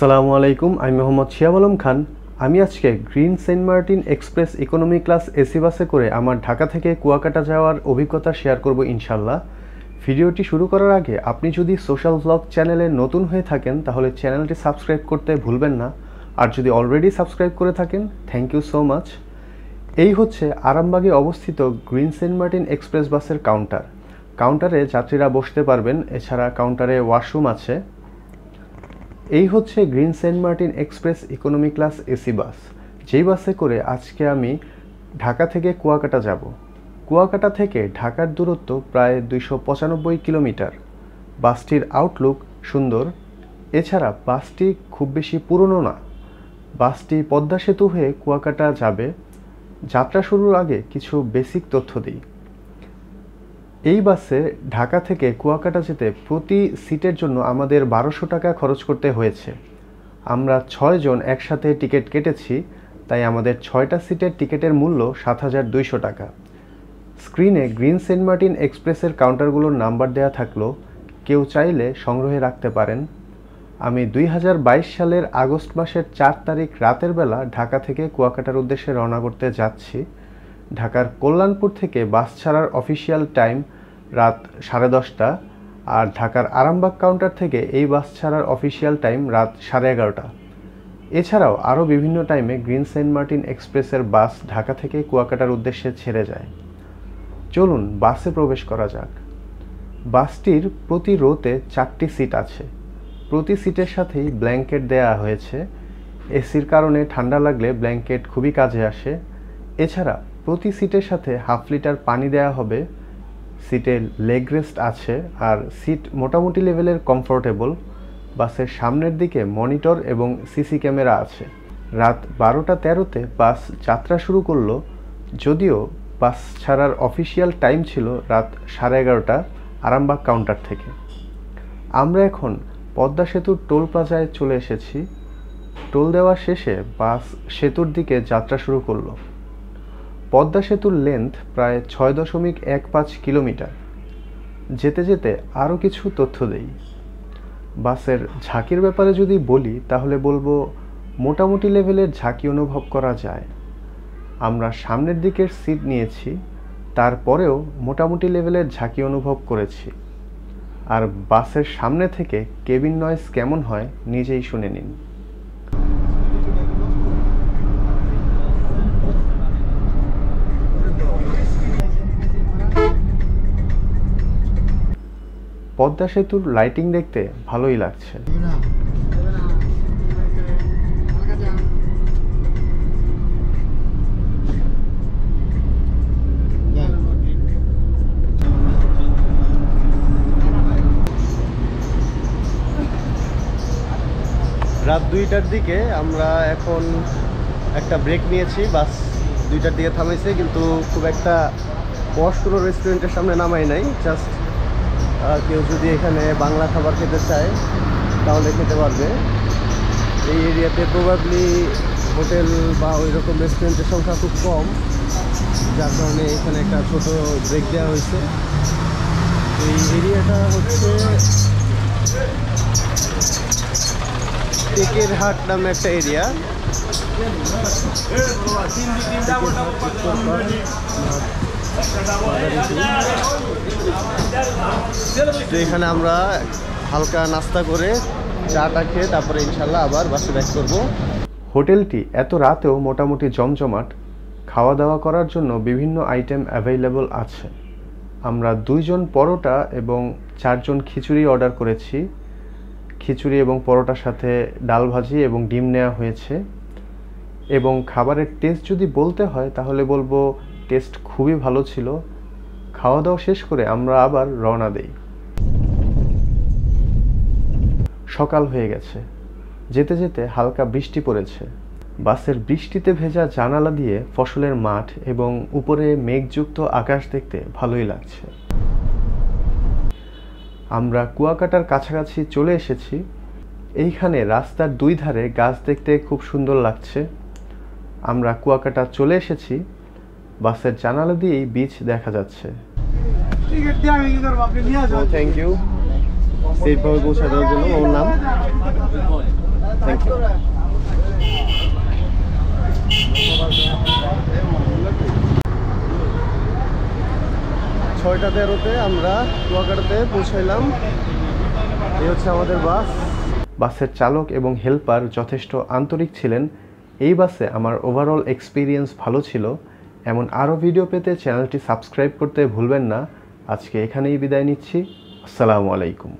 আসসালামু আলাইকুম, আমি মোহাম্মদ শিয়াব আলম খান। আমি আজকে Green Saint Martin Express economy class AC বাসে করে আমার ঢাকা থেকে কুয়াকাটা যাওয়ার অভিজ্ঞতা শেয়ার করব ইনশাল্লাহ। ভিডিওটি শুরু করার আগে আপনি যদি সোশ্যাল ব্লগ চ্যানেলে নতুন হয়ে থাকেন, তাহলে চ্যানেলটি সাবস্ক্রাইব করতে ভুলবেন না। আর যদি অলরেডি সাবস্ক্রাইব করে থাকেন, থ্যাংক ইউ সো মাচ। এই হচ্ছে আরামবাগে অবস্থিত গ্রিন সেন্ট মার্টিন এক্সপ্রেস বাসের কাউন্টার। কাউন্টারে যাত্রীরা বসতে পারবেন, এছাড়া কাউন্টারে ওয়াশরুম আছে। এই হচ্ছে Green Saint Martin Express economy class AC bus. যেই বাসে করে আজকে আমি ঢাকা থেকে কুয়াকাটা যাব। কুয়াকাটা থেকে ঢাকার দূরত্ব প্রায় দুইশো পঁচানব্বই কিলোমিটার। বাসটির আউটলুক সুন্দর। এছাড়া বাসটি খুব বেশি পুরনো না। বাসটি পদ্মা সেতু হয়ে কুয়াকাটা যাবে। যাত্রা শুরুর আগে কিছু বেসিক তথ্য দিই। এই বাসে ঢাকা থেকে কুয়াকাটা যেতে প্রতি সিটের জন্য আমাদের বারোশো টাকা খরচ করতে হয়েছে। আমরা ছয়জন একসাথে টিকিট কেটেছি, তাই আমাদের ছয়টা সিটের টিকিটের মূল্য সাত হাজার দুইশো টাকা। স্ক্রিনে গ্রিন সেন্ট মার্টিন এক্সপ্রেসের কাউন্টারগুলোর নাম্বার দেওয়া থাকল, কেউ চাইলে সংগ্রহে রাখতে পারেন। আমি দুই হাজার বাইশ সালের আগস্ট মাসের চার তারিখ রাতের বেলা ঢাকা থেকে কুয়াকাটার উদ্দেশ্যে রওনা করতে যাচ্ছি। ঢাকার কল্যাণপুর থেকে বাস ছাড়ার অফিসিয়াল টাইম রাত সাড়ে দশটা আর ঢাকার আরামবাগ কাউন্টার থেকে এই বাস ছাড়ার অফিসিয়াল টাইম রাত সাড়ে এগারোটা। এছাড়াও আরও বিভিন্ন টাইমে গ্রিন সেন্ট মার্টিন এক্সপ্রেসের বাস ঢাকা থেকে কুয়াকাটার উদ্দেশ্যে ছেড়ে যায়। চলুন বাসে প্রবেশ করা যাক। বাসটির প্রতি রোতে চারটি সিট আছে। প্রতি সিটের সাথেই ব্ল্যাঙ্কেট দেয়া হয়েছে। এসির কারণে ঠান্ডা লাগলে ব্ল্যাঙ্কেট খুবই কাজে আসে। এছাড়া প্রতি সিটের সাথে হাফ লিটার পানি দেওয়া হবে। সিটে লেগ রেস্ট আছে আর সিট মোটামুটি লেভেলের কমফোর্টেবল বাসের সামনের দিকে মনিটর এবং সিসি ক্যামেরা আছে। রাত বারোটা তেরোতে বাস যাত্রা শুরু করল। যদিও বাস ছাড়ার অফিসিয়াল টাইম ছিল রাত সাড়ে এগারোটা আরামবাগ কাউন্টার থেকে। আমরা এখন পদ্মা সেতুর টোল প্লাজায় চলে এসেছি। টোল দেওয়া শেষে বাস সেতুর দিকে যাত্রা শুরু করল। পদ্মা সেতুর লেন্থ প্রায় ছয় দশমিক এক পাঁচ কিলোমিটার। যেতে যেতে আরও কিছু তথ্য দেই। বাসের ঝাঁকির ব্যাপারে যদি বলি, তাহলে বলব মোটামুটি লেভেলের ঝাঁকি অনুভব করা যায়। আমরা সামনের দিকের সিট নিয়েছি, তারপরেও মোটামুটি লেভেলের ঝাঁকি অনুভব করেছি। আর বাসের সামনে থেকে কেবিন নয়েস কেমন হয়, নিজেই শুনে নিন। পদ্মা সেতুর লাইটিং দেখতে ভালোই লাগছে। রাত দুইটার দিকে আমরা এখন একটা ব্রেক নিয়েছি, বাস দুইটার দিকে থামাইছে, কিন্তু খুব একটা কোনো রেস্টুরেন্টের সামনে নামাই নাই জাস্ট কেউ যদি এখানে বাংলা খাবার খেতে চায় তাহলে খেতে পারবে এই এরিয়াতে প্রবাবলি হোটেল বা ওই রকম রেস্টুরেন্টের সংখ্যা খুব কম যার কারণে এখানে একটা ছোট ব্রেক দেওয়া হয়েছে এই এরিয়াটা হচ্ছে টেকের হাট নামে একটা এরিয়া এখানে আমরা হালকা নাস্তা করে চাটা খেয়ে তারপরে ইনশাল্লাহ আবার বাসে ব্যাক করব। হোটেলটি এত রাতেও মোটামুটি জমজমাট। খাওয়া দাওয়া করার জন্য বিভিন্ন আইটেম অ্যাভেলেবল আছে। আমরা দুইজন পরোটা এবং চারজন খিচুড়ি অর্ডার করেছি। খিচুড়ি এবং পরোটার সাথে ডাল ভাজি এবং ডিম নেওয়া হয়েছে। এবং খাবারের টেস্ট যদি বলতে হয়, তাহলে বলব টেস্ট খুবই ভালো ছিল। খাওয়া দাওয়া শেষ করে আমরা আবার রওনা দেই। সকাল হয়ে গেছে। যেতে যেতে হালকা বৃষ্টি পড়েছে। বাসের বৃষ্টিতে ভেজা জানালা দিয়ে ফসলের মাঠ এবং উপরে মেঘযুক্ত আকাশ দেখতে ভালোই লাগছে। আমরা কুয়াকাটার কাছাকাছি চলে এসেছি। এইখানে রাস্তার দুই ধারে গাছ দেখতে খুব সুন্দর লাগছে। আমরা কুয়াকাটা চলে এসেছি। বাসের জানালা দিয়েই বিচ দেখা যাচ্ছে। থ্যাংক ইউ পৌঁছে দেওয়ার জন্য ওর নাম? থ্যাংক ইউ ছয়টা তেরোতে আমরা কুয়াকাটাতে পৌঁছাইলাম। এই হচ্ছে আমাদের বাস। বাসের চালক এবং হেল্পার যথেষ্ট আন্তরিক ছিলেন। এই বাসে আমার ওভারঅল এক্সপিরিয়েন্স ভালো ছিল। এমন আরও ভিডিও পেতে চ্যানেলটি সাবস্ক্রাইব করতে ভুলবেন না। আজকে এখানেই বিদায় নিচ্ছি। আসসালামু আলাইকুম।